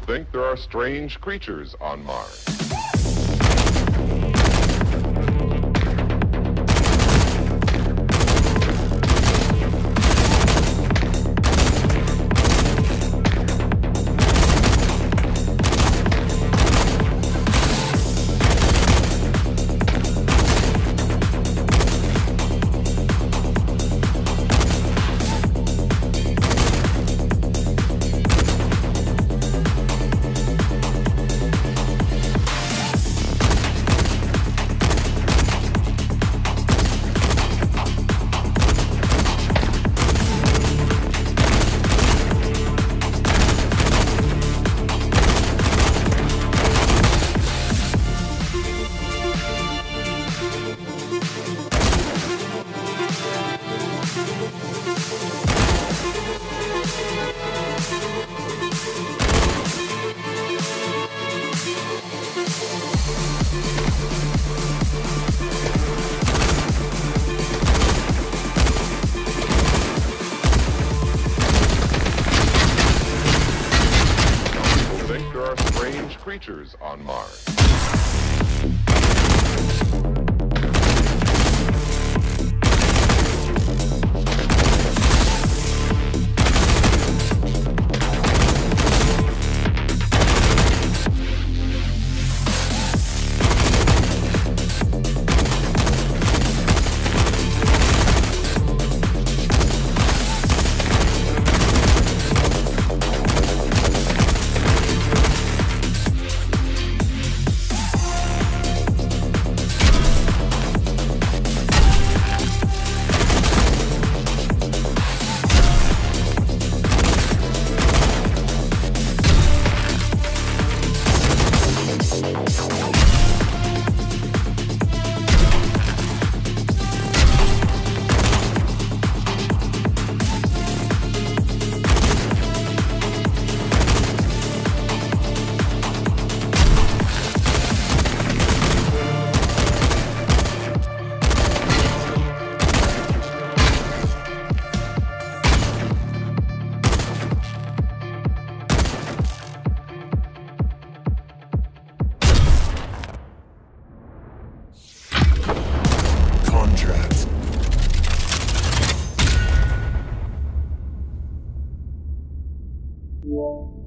people think there are strange creatures on Mars. Creatures on Mars. Yeah.